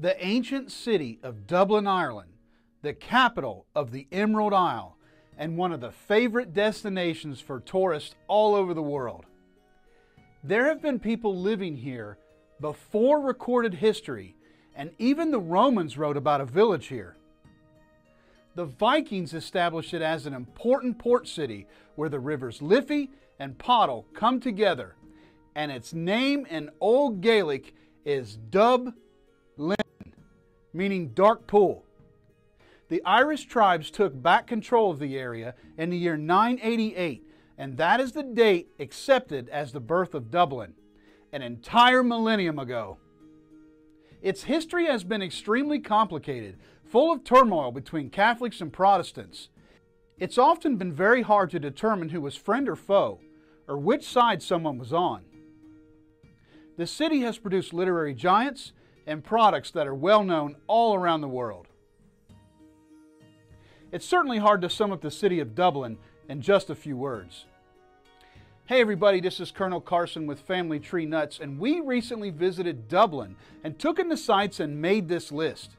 The ancient city of Dublin, Ireland, the capital of the Emerald Isle, and one of the favorite destinations for tourists all over the world. There have been people living here before recorded history, and even the Romans wrote about a village here. The Vikings established it as an important port city where the rivers Liffey and Poddle come together, and its name in Old Gaelic is Dubh Linn, meaning dark pool. The Irish tribes took back control of the area in the year 988, and that is the date accepted as the birth of Dublin, an entire millennium ago. Its history has been extremely complicated, full of turmoil between Catholics and Protestants. It's often been very hard to determine who was friend or foe, or which side someone was on. The city has produced literary giants and products that are well known all around the world. It's certainly hard to sum up the city of Dublin in just a few words. Hey everybody, this is Colonel Carson with Family Tree Nuts, and we recently visited Dublin and took in the sites and made this list.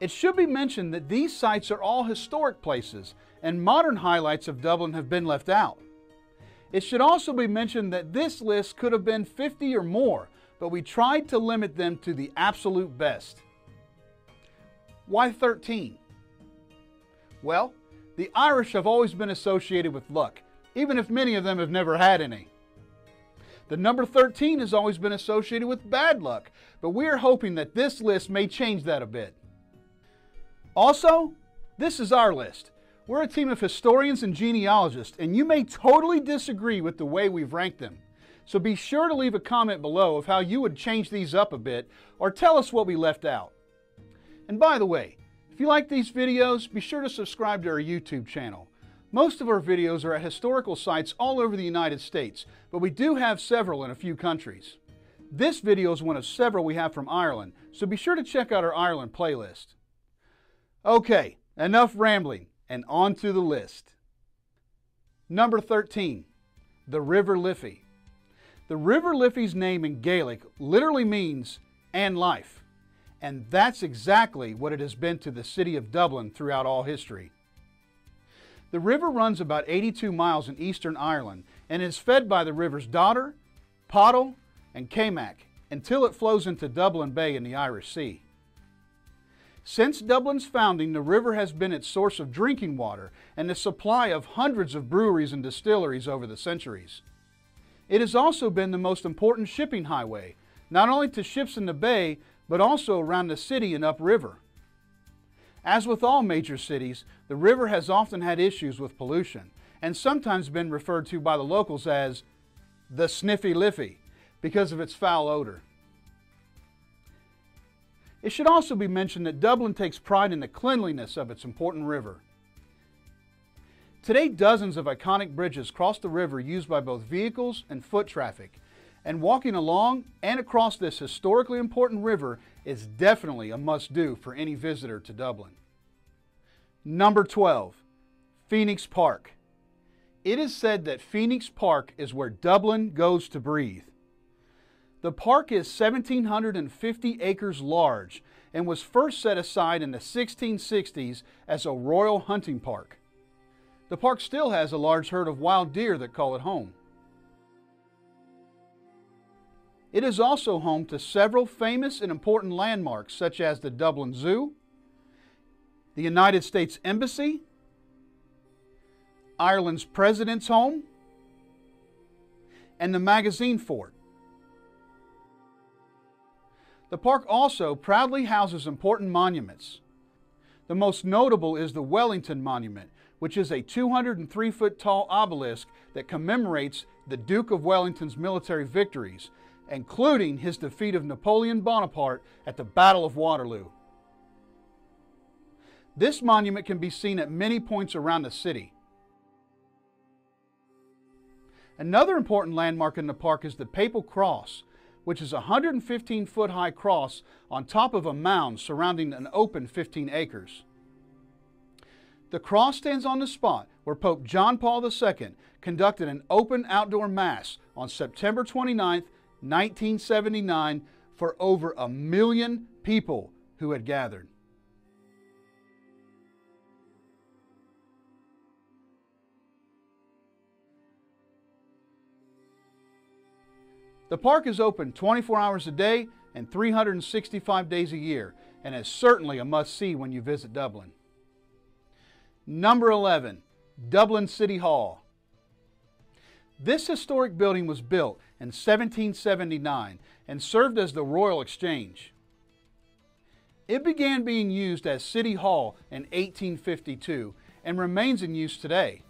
It should be mentioned that these sites are all historic places, and modern highlights of Dublin have been left out. It should also be mentioned that this list could have been 50 or more, but we tried to limit them to the absolute best. Why 13? Well, the Irish have always been associated with luck, even if many of them have never had any. The number 13 has always been associated with bad luck, but we are hoping that this list may change that a bit. Also, this is our list. We're a team of historians and genealogists, and you may totally disagree with the way we've ranked them. So be sure to leave a comment below of how you would change these up a bit, or tell us what we left out. And by the way, if you like these videos, be sure to subscribe to our YouTube channel. Most of our videos are at historical sites all over the United States, but we do have several in a few countries. This video is one of several we have from Ireland, so be sure to check out our Ireland playlist. Okay, enough rambling and on to the list. Number 13, the River Liffey. The River Liffey's name in Gaelic literally means and life, and that's exactly what it has been to the city of Dublin throughout all history. The river runs about 82 miles in eastern Ireland and is fed by the rivers Dodder, Poddle, and Camac until it flows into Dublin Bay in the Irish Sea. Since Dublin's founding, the river has been its source of drinking water and the supply of hundreds of breweries and distilleries over the centuries. It has also been the most important shipping highway, not only to ships in the bay, but also around the city and upriver. As with all major cities, the river has often had issues with pollution and sometimes been referred to by the locals as the Sniffy Liffey because of its foul odor. It should also be mentioned that Dublin takes pride in the cleanliness of its important river. Today, dozens of iconic bridges cross the river used by both vehicles and foot traffic, and walking along and across this historically important river is definitely a must-do for any visitor to Dublin. Number 12, Phoenix Park. It is said that Phoenix Park is where Dublin goes to breathe. The park is 1,750 acres large and was first set aside in the 1660s as a royal hunting park. The park still has a large herd of wild deer that call it home. It is also home to several famous and important landmarks such as the Dublin Zoo, the United States Embassy, Ireland's President's Home, and the Magazine Fort. The park also proudly houses important monuments. The most notable is the Wellington Monument, which is a 203 foot tall obelisk that commemorates the Duke of Wellington's military victories, including his defeat of Napoleon Bonaparte at the Battle of Waterloo. This monument can be seen at many points around the city. Another important landmark in the park is the Papal Cross, which is a 115 foot high cross on top of a mound surrounding an open 15 acres. The cross stands on the spot where Pope John Paul II conducted an open outdoor Mass on September 29, 1979, for over a million people who had gathered. The park is open 24 hours a day and 365 days a year and is certainly a must see when you visit Dublin. Number 11, Dublin City Hall. This historic building was built in 1779 and served as the Royal Exchange. It began being used as City Hall in 1852 and remains in use today.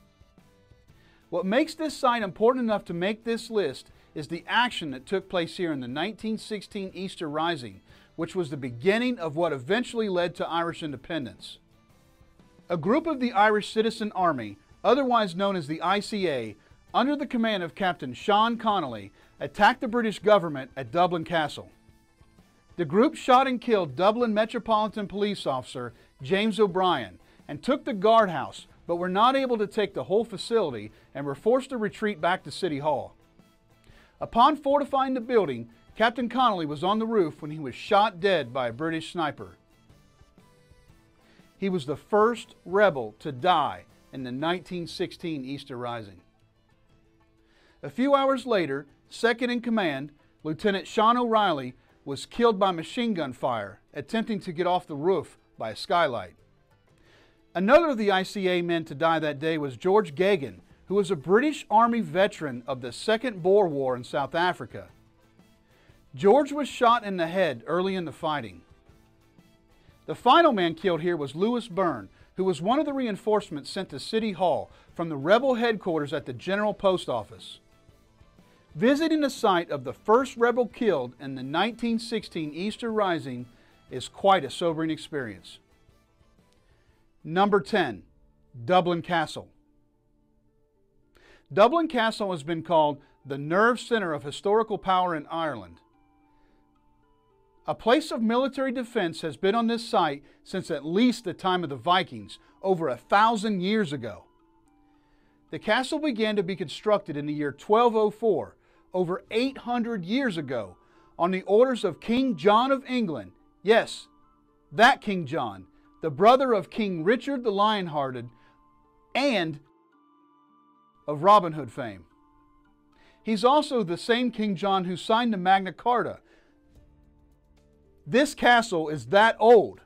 What makes this site important enough to make this list is the action that took place here in the 1916 Easter Rising, which was the beginning of what eventually led to Irish independence. A group of the Irish Citizen Army, otherwise known as the ICA, under the command of Captain Sean Connolly, attacked the British government at Dublin Castle. The group shot and killed Dublin Metropolitan Police Officer James O'Brien and took the guardhouse, but were not able to take the whole facility and were forced to retreat back to City Hall. Upon fortifying the building, Captain Connolly was on the roof when he was shot dead by a British sniper. He was the first rebel to die in the 1916 Easter Rising. A few hours later, second in command, Lieutenant Sean O'Reilly was killed by machine gun fire, attempting to get off the roof by a skylight. Another of the ICA men to die that day was George Geoghegan, who was a British Army veteran of the Second Boer War in South Africa. George was shot in the head early in the fighting. The final man killed here was Lewis Byrne, who was one of the reinforcements sent to City Hall from the rebel headquarters at the General Post Office. Visiting the site of the first rebel killed in the 1916 Easter Rising is quite a sobering experience. Number 10, Dublin Castle. Dublin Castle has been called the nerve center of historical power in Ireland. A place of military defense has been on this site since at least the time of the Vikings, over a thousand years ago. The castle began to be constructed in the year 1204, over 800 years ago, on the orders of King John of England. Yes, that King John, the brother of King Richard the Lionhearted and of Robin Hood fame. He's also the same King John who signed the Magna Carta, this castle is that old.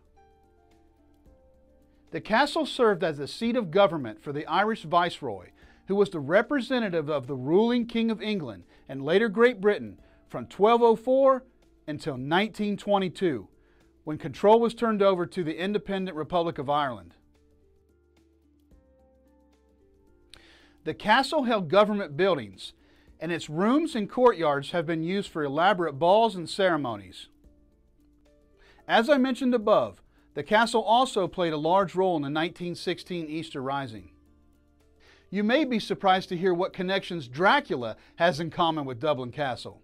The castle served as the seat of government for the Irish viceroy, who was the representative of the ruling King of England and later Great Britain from 1204 until 1922, when control was turned over to the independent Republic of Ireland. The castle held government buildings, and its rooms and courtyards have been used for elaborate balls and ceremonies. As I mentioned above, the castle also played a large role in the 1916 Easter Rising. You may be surprised to hear what connections Dracula has in common with Dublin Castle.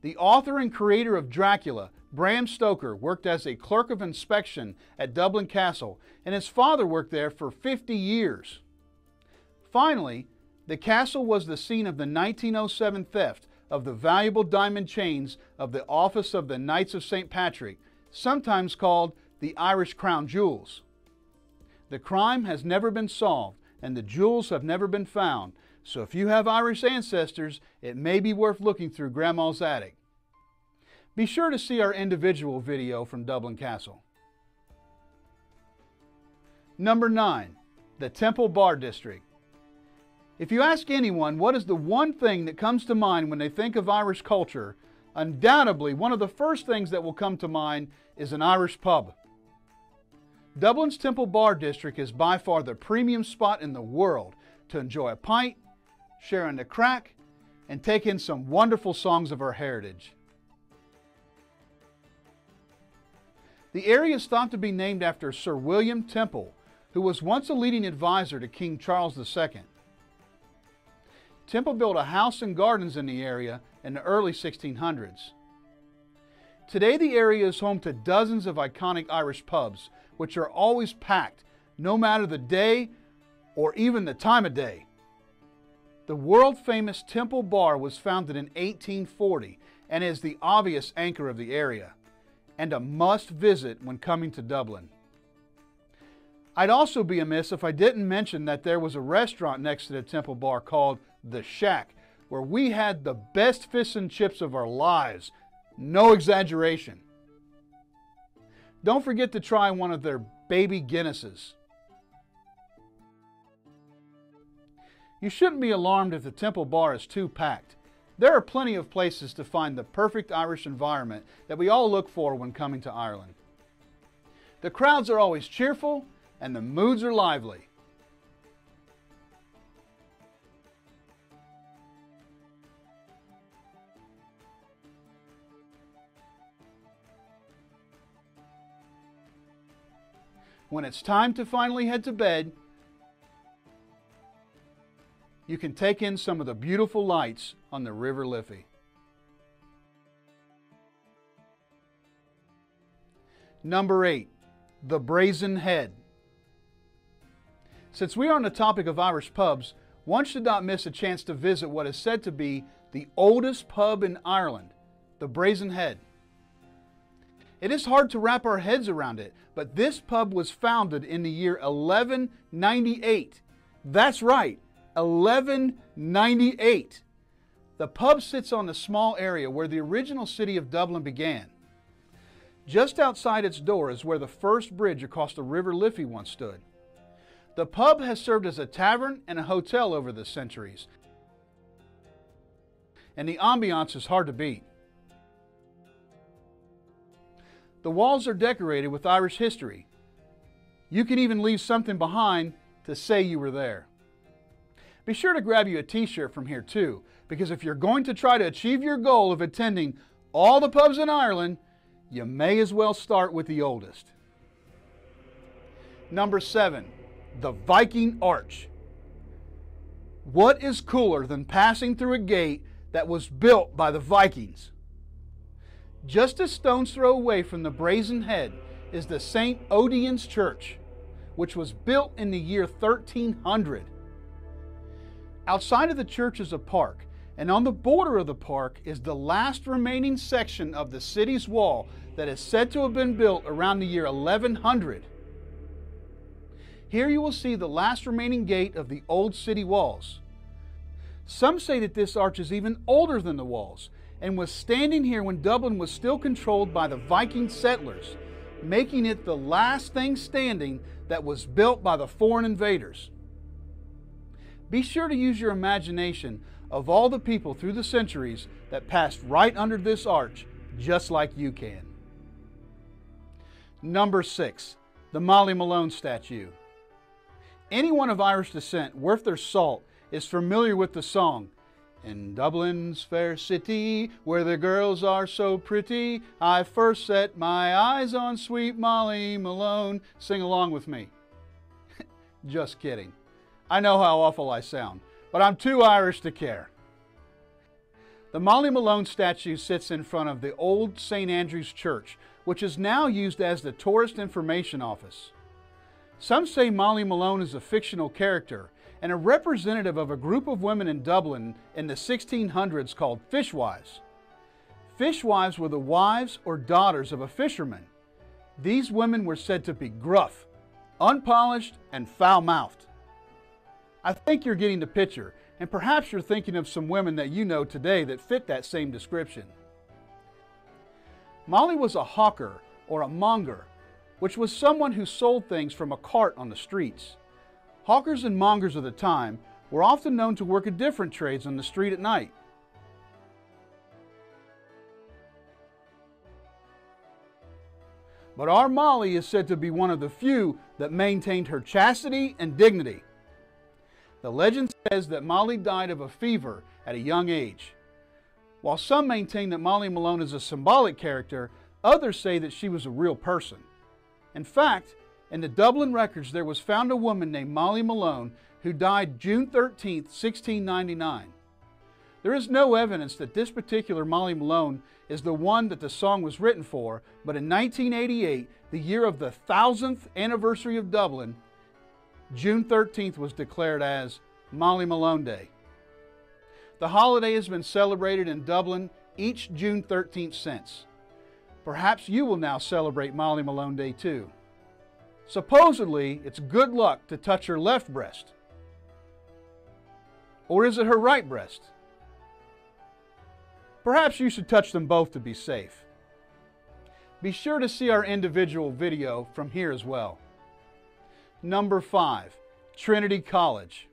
The author and creator of Dracula, Bram Stoker, worked as a clerk of inspection at Dublin Castle, and his father worked there for 50 years. Finally, the castle was the scene of the 1907 theft of the valuable diamond chains of the Office of the Knights of St. Patrick, sometimes called the Irish Crown Jewels. The crime has never been solved and the jewels have never been found, so if you have Irish ancestors, it may be worth looking through Grandma's attic. Be sure to see our individual video from Dublin Castle. Number 9. The Temple Bar District. If you ask anyone what is the one thing that comes to mind when they think of Irish culture, Undoubtedly, one of the first things that will come to mind is an Irish pub. Dublin's Temple Bar District is by far the premium spot in the world to enjoy a pint, share in the crack, and take in some wonderful songs of our heritage. The area is thought to be named after Sir William Temple, who was once a leading advisor to King Charles II. Temple built a house and gardens in the area in the early 1600s. Today, the area is home to dozens of iconic Irish pubs, which are always packed, no matter the day or even the time of day. The world famous Temple Bar was founded in 1840 and is the obvious anchor of the area. and a must visit when coming to Dublin. I'd also be amiss if I didn't mention that there was a restaurant next to the Temple Bar called The Shack, where we had the best fish and chips of our lives. No exaggeration. Don't forget to try one of their baby Guinnesses. You shouldn't be alarmed if the Temple Bar is too packed. There are plenty of places to find the perfect Irish environment that we all look for when coming to Ireland. The crowds are always cheerful and the moods are lively. When it's time to finally head to bed, you can take in some of the beautiful lights on the River Liffey. Number eight, the Brazen Head. Since we are on the topic of Irish pubs, one should not miss a chance to visit what is said to be the oldest pub in Ireland, the Brazen Head. It is hard to wrap our heads around it, but this pub was founded in the year 1198. That's right, 1198. The pub sits on a small area where the original city of Dublin began. Just outside its door is where the first bridge across the River Liffey once stood. The pub has served as a tavern and a hotel over the centuries, and the ambiance is hard to beat. The walls are decorated with Irish history. You can even leave something behind to say you were there. Be sure to grab you a t shirt from here too, because if you're going to try to achieve your goal of attending all the pubs in Ireland, you may as well start with the oldest. Number seven, the Viking Arch. What is cooler than passing through a gate that was built by the Vikings? Just a stone's throw away from the Brazen Head is the St. Audoen's Church, which was built in the year 1300. Outside of the church is a park, and on the border of the park is the last remaining section of the city's wall that is said to have been built around the year 1100. Here you will see the last remaining gate of the old city walls. Some say that this arch is even older than the walls and was standing here when Dublin was still controlled by the Viking settlers, making it the last thing standing that was built by the foreign invaders. Be sure to use your imagination of all the people through the centuries that passed right under this arch, just like you can. Number six, the Molly Malone statue. Anyone of Irish descent worth their salt is familiar with the song, In Dublin's fair city, where the girls are so pretty, I first set my eyes on sweet Molly Malone. Sing along with me. Just kidding. I know how awful I sound, but I'm too Irish to care. The Molly Malone statue sits in front of the old St. Andrew's Church, which is now used as the Tourist Information Office. Some say Molly Malone is a fictional character and a representative of a group of women in Dublin in the 1600s called fishwives. Fishwives were the wives or daughters of a fisherman. These women were said to be gruff, unpolished, and foul mouthed. I think you're getting the picture, and perhaps you're thinking of some women that you know today that fit that same description. Molly was a hawker or a monger, which was someone who sold things from a cart on the streets. Hawkers and mongers of the time were often known to work at different trades on the street at night. But our Molly is said to be one of the few that maintained her chastity and dignity. The legend says that Molly died of a fever at a young age. While some maintain that Molly Malone is a symbolic character, others say that she was a real person. In fact, in the Dublin records, there was found a woman named Molly Malone who died June 13, 1699. There is no evidence that this particular Molly Malone is the one that the song was written for, but in 1988, the year of the thousandth anniversary of Dublin, June 13th was declared as Molly Malone Day. The holiday has been celebrated in Dublin each June 13th since. Perhaps you will now celebrate Molly Malone Day too. Supposedly, it's good luck to touch her left breast. Or is it her right breast? Perhaps you should touch them both to be safe. Be sure to see our individual video from here as well. Number 5. Trinity College.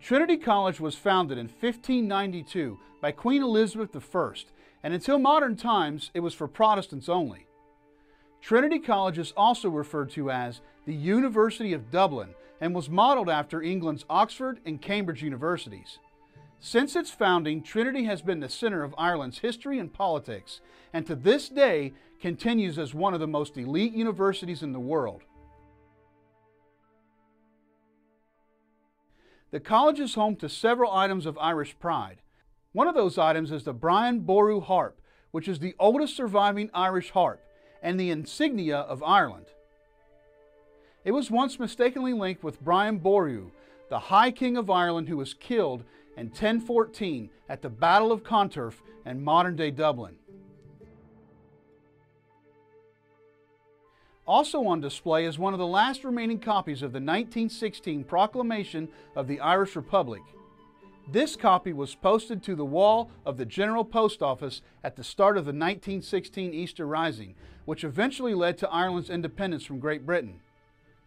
Trinity College was founded in 1592 by Queen Elizabeth I, and until modern times it was for Protestants only. Trinity College is also referred to as the University of Dublin and was modeled after England's Oxford and Cambridge universities. Since its founding, Trinity has been the center of Ireland's history and politics, and to this day continues as one of the most elite universities in the world. The college is home to several items of Irish pride. One of those items is the Brian Boru harp, which is the oldest surviving Irish harp and the insignia of Ireland. It was once mistakenly linked with Brian Boru, the High King of Ireland who was killed in 1014 at the Battle of Clontarf in modern day Dublin. Also on display is one of the last remaining copies of the 1916 Proclamation of the Irish Republic. This copy was posted to the wall of the General Post Office at the start of the 1916 Easter Rising, which eventually led to Ireland's independence from Great Britain.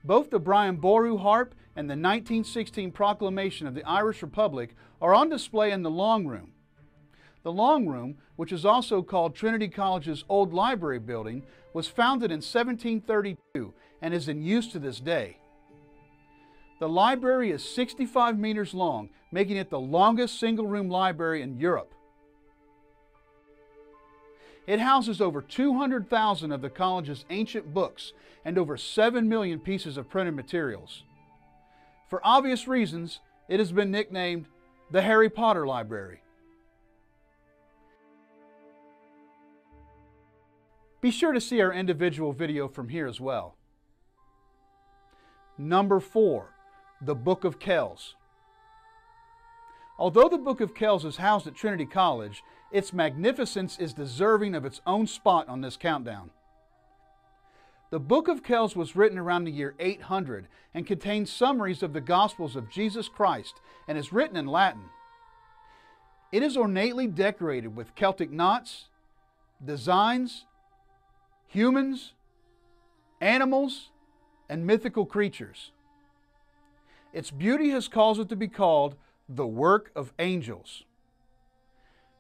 Both the Brian Boru harp and the 1916 Proclamation of the Irish Republic are on display in the Long Room. The Long Room, which is also called Trinity College's old library building, was founded in 1732 and is in use to this day. The library is 65 meters long, making it the longest single room library in Europe. It houses over 200,000 of the college's ancient books and over 7 million pieces of printed materials. For obvious reasons, it has been nicknamed the Harry Potter Library. Be sure to see our individual video from here as well. Number four, the Book of Kells. Although the Book of Kells is housed at Trinity College, its magnificence is deserving of its own spot on this countdown. The Book of Kells was written around the year 800 and contains summaries of the Gospels of Jesus Christ and is written in Latin. It is ornately decorated with Celtic knots, designs, humans, animals, and mythical creatures. Its beauty has caused it to be called the work of angels.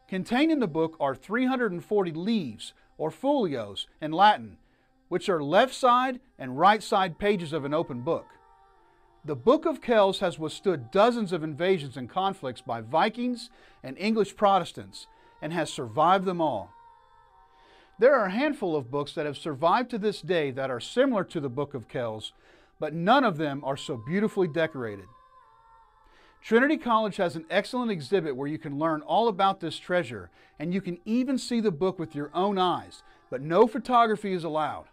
Contained in the book are 340 leaves, or folios in Latin, which are left side and right side pages of an open book. The Book of Kells has withstood dozens of invasions and conflicts by Vikings and English Protestants and has survived them all. There are a handful of books that have survived to this day that are similar to the Book of Kells, but none of them are so beautifully decorated. Trinity College has an excellent exhibit where you can learn all about this treasure, and you can even see the book with your own eyes, but no photography is allowed.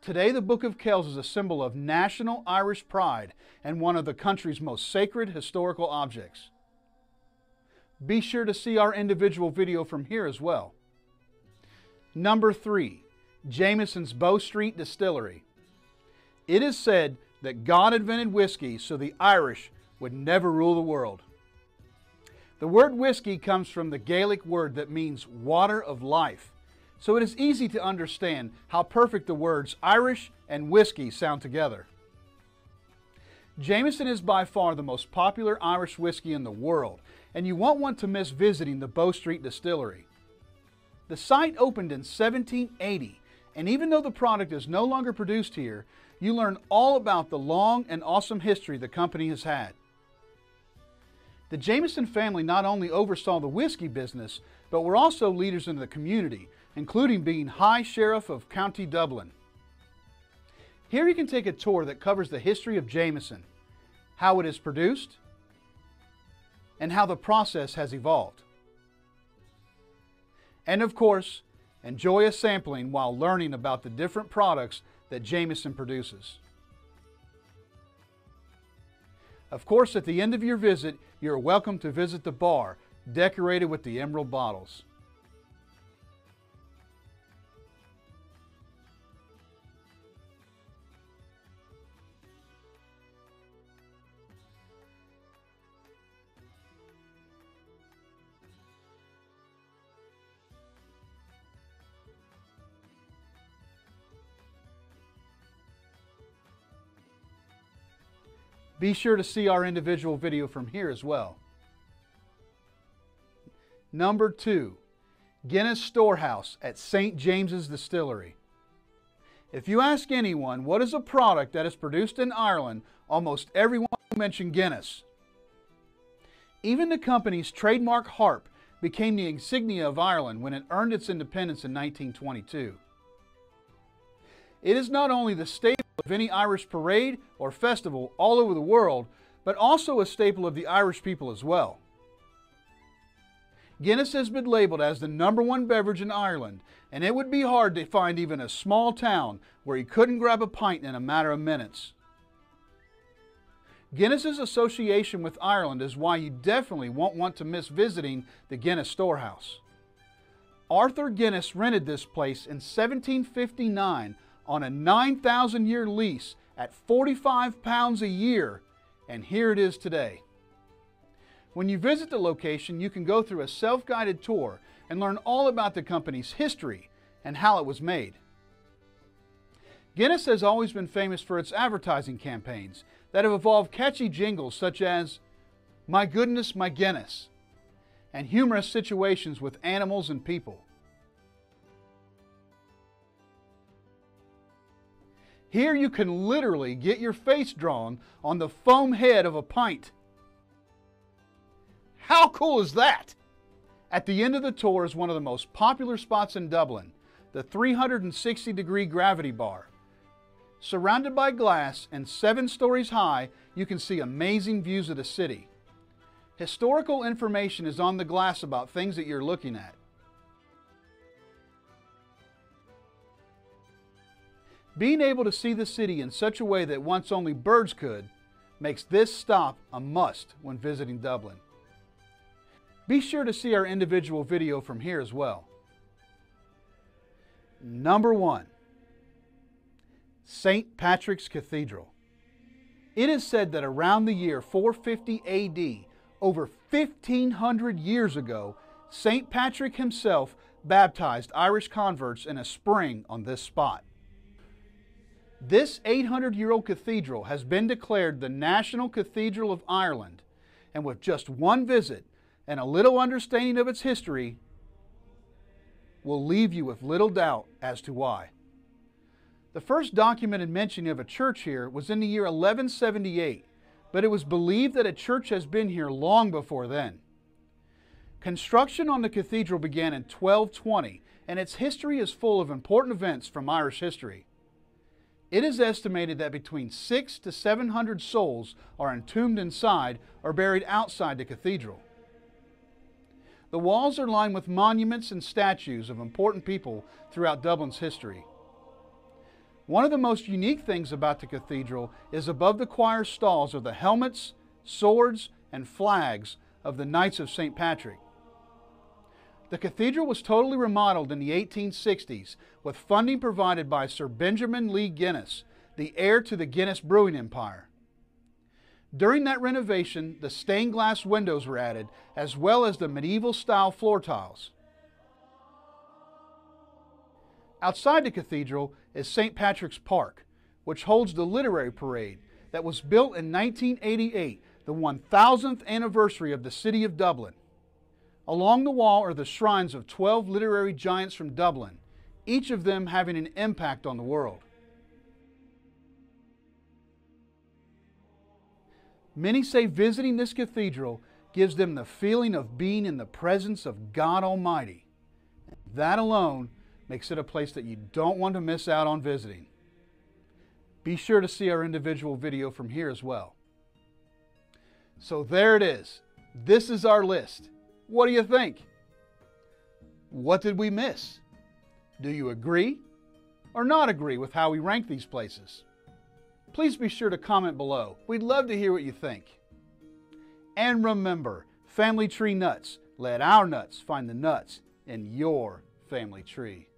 Today, the Book of Kells is a symbol of national Irish pride and one of the country's most sacred historical objects. Be sure to see our individual video from here as well. Number three, Jameson's Bow Street Distillery. It is said that God invented whiskey so the Irish would never rule the world. The word whiskey comes from the Gaelic word that means water of life, so it is easy to understand how perfect the words Irish and whiskey sound together. Jameson is by far the most popular Irish whiskey in the world, and you won't want to miss visiting the Bow Street Distillery. The site opened in 1780, and even though the product is no longer produced here, you learn all about the long and awesome history the company has had. The Jameson family not only oversaw the whiskey business, but were also leaders in the community, including being High Sheriff of County Dublin. Here you can take a tour that covers the history of Jameson, how it is produced, and how the process has evolved. And of course, enjoy a sampling while learning about the different products that Jameson produces. Of course, at the end of your visit, you're welcome to visit the bar, decorated with the emerald bottles. Be sure to see our individual video from here as well. Number two, Guinness Storehouse at St. James's Distillery. If you ask anyone what is a product that is produced in Ireland, almost everyone will mention Guinness. Even the company's trademark harp became the insignia of Ireland when it earned its independence in 1922. It is not only the staple of any Irish parade or festival all over the world, but also a staple of the Irish people as well. Guinness has been labeled as the number one beverage in Ireland, and it would be hard to find even a small town where you couldn't grab a pint in a matter of minutes. Guinness's association with Ireland is why you definitely won't want to miss visiting the Guinness Storehouse. Arthur Guinness rented this place in 1759 on a 9,000 year lease at 45 pounds a year, and here it is today. When you visit the location, you can go through a self guided tour and learn all about the company's history and how it was made. Guinness has always been famous for its advertising campaigns that have evolved catchy jingles such as My Goodness, My Guinness, and humorous situations with animals and people. Here you can literally get your face drawn on the foam head of a pint. How cool is that? At the end of the tour is one of the most popular spots in Dublin, the 360 degree gravity bar. Surrounded by glass and seven stories high, you can see amazing views of the city. Historical information is on the glass about things that you're looking at. Being able to see the city in such a way that once only birds could makes this stop a must when visiting Dublin. Be sure to see our individual video from here as well. Number one, St. Patrick's Cathedral. It is said that around the year 450 AD, over 1500 years ago, St. Patrick himself baptized Irish converts in a spring on this spot. This 800 year old cathedral has been declared the National Cathedral of Ireland, and with just one visit, and a little understanding of its history will leave you with little doubt as to why. The first documented mention of a church here was in the year 1178, but it was believed that a church has been here long before then. Construction on the cathedral began in 1220, and its history is full of important events from Irish history. It is estimated that between six to 700 souls are entombed inside or buried outside the cathedral. The walls are lined with monuments and statues of important people throughout Dublin's history. One of the most unique things about the cathedral is above the choir stalls are the helmets, swords, and flags of the Knights of St. Patrick. The cathedral was totally remodeled in the 1860s with funding provided by Sir Benjamin Lee Guinness, the heir to the Guinness Brewing Empire. During that renovation, the stained glass windows were added, as well as the medieval style floor tiles. Outside the cathedral is St. Patrick's Park, which holds the literary parade that was built in 1988, the 1000th anniversary of the city of Dublin. Along the wall are the shrines of 12 literary giants from Dublin, each of them having an impact on the world. Many say visiting this cathedral gives them the feeling of being in the presence of God Almighty. That alone makes it a place that you don't want to miss out on visiting. Be sure to see our individual video from here as well. So there it is. This is our list. What do you think? What did we miss? Do you agree or not agree with how we rank these places? please be sure to comment below. We'd love to hear what you think. And remember, Family Tree Nuts, let our nuts find the nuts in your family tree.